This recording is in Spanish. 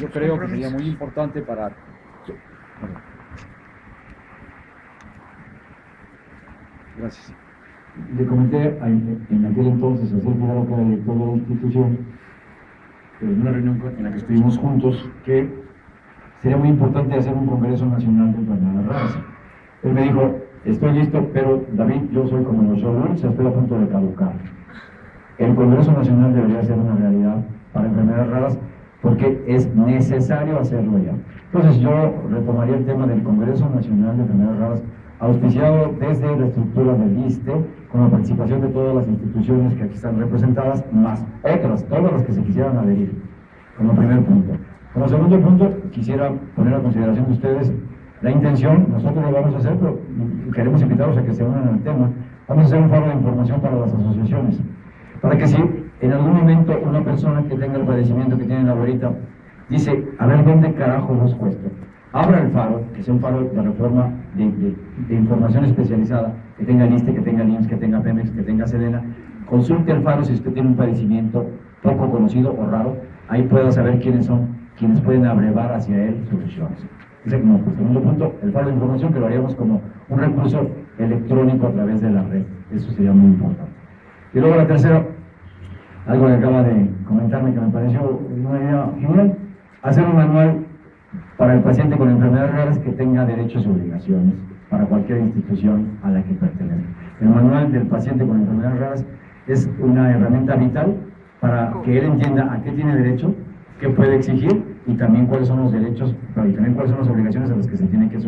Yo creo que sería muy importante para... Gracias. Le comenté en aquel entonces a Sergio era director de la institución, en una reunión en la que estuvimos juntos, que sería muy importante hacer un Congreso Nacional de Enfermedades Raras. Él me dijo, estoy listo, pero David, yo soy como los showrooms, estoy a punto de caducar. El Congreso Nacional debería ser una realidad para enfermedades raras porque es necesario hacerlo ya. Entonces yo retomaría el tema del Congreso Nacional de Enfermedades Raras, auspiciado desde la estructura del ISTE, con la participación de todas las instituciones que aquí están representadas, más otras, todas las que se quisieran adherir, como primer punto. Como segundo punto, quisiera poner a consideración de ustedes la intención, nosotros lo vamos a hacer, pero queremos invitarlos a que se unan al tema. Vamos a hacer un foro de información para las asociaciones, para que si en algún momento una persona que tenga el padecimiento que tiene la abuelita dice, a ver, ¿dónde carajo nos cuesta? Abra el faro, que sea un faro de reforma de, información especializada, que tenga LISTE, que tenga LIMS, que tenga Pemex, que tenga Sedena. Consulte el faro si usted tiene un padecimiento poco conocido o raro, ahí pueda saber quiénes son quienes pueden abrevar hacia él soluciones. Ese como segundo punto, el faro de información que lo haríamos como un recurso electrónico a través de la red. Eso sería muy importante. Y luego la tercera, algo que acaba de comentarme que me pareció una idea genial, hacer un manual para el paciente con enfermedades raras que tenga derechos y obligaciones para cualquier institución a la que pertenezca. El manual del paciente con enfermedades raras es una herramienta vital para que él entienda a qué tiene derecho qué puede exigir y también cuáles son los derechos, y también cuáles son las obligaciones a las que se tiene que